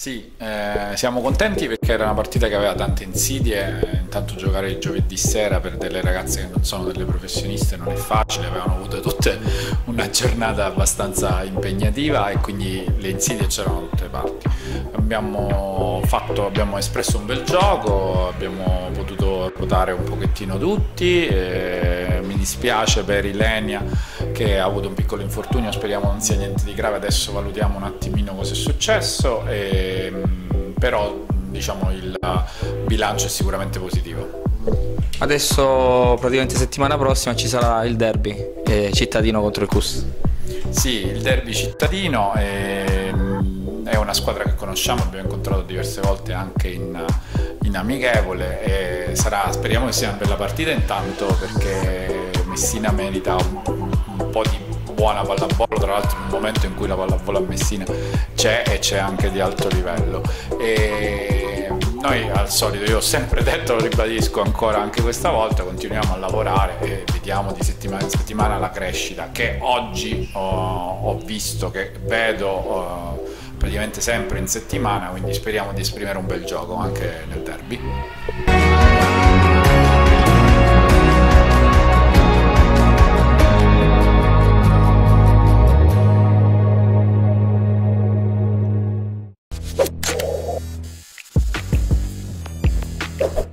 Sì, eh, siamo contenti perché era una partita che aveva tante insidie, intanto giocare il giovedì sera per delle ragazze che non sono delle professioniste non è facile, avevano avuto tutte una giornata abbastanza impegnativa e quindi le insidie c'erano da tutte le parti. Abbiamo, fatto, abbiamo espresso un bel gioco, abbiamo potuto ruotare un pochettino tutti, eh, mi dispiace per Ilenia che ha avuto un piccolo infortunio, speriamo non sia niente di grave, adesso valutiamo un attimino cosa è successo, e, mm, però diciamo, il bilancio è sicuramente positivo. Adesso praticamente settimana prossima ci sarà il derby eh, cittadino contro il CUS. Sì, il derby cittadino è, mm, è, una squadra che conosciamo, abbiamo incontrato diverse volte anche in, in amichevole e sarà, speriamo che sia una bella partita intanto perché Messina merita un un po' di buona pallavolo, tra l'altro in un momento in cui la pallavolo a Messina c'è e c'è anche di alto livello. E noi al solito, io ho sempre detto, lo ribadisco ancora anche questa volta, continuiamo a lavorare e vediamo di settimana in settimana la crescita che oggi ho, ho visto, che vedo uh, praticamente sempre in settimana, quindi speriamo di esprimere un bel gioco anche nel derby. you